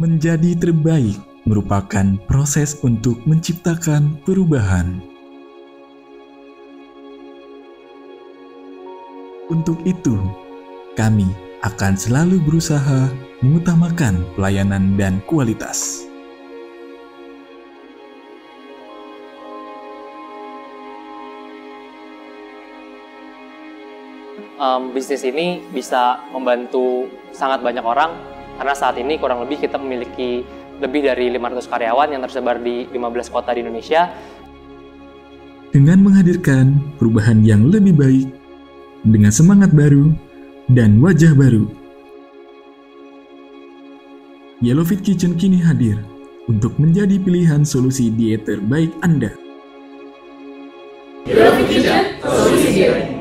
Menjadi terbaik merupakan proses untuk menciptakan perubahan. Untuk itu, kami akan selalu berusaha mengutamakan pelayanan dan kualitas. um, bisnis ini bisa membantu sangat banyak orang karena saat ini kurang lebih kita memiliki lebih dari 500 karyawan yang tersebar di 15 kota di Indonesia. Dengan menghadirkan perubahan yang lebih baik, dengan semangat baru, dan wajah baru. Yellowfit Kitchen kini hadir untuk menjadi pilihan solusi diet terbaik Anda. Yellowfit Kitchen, solusi diet.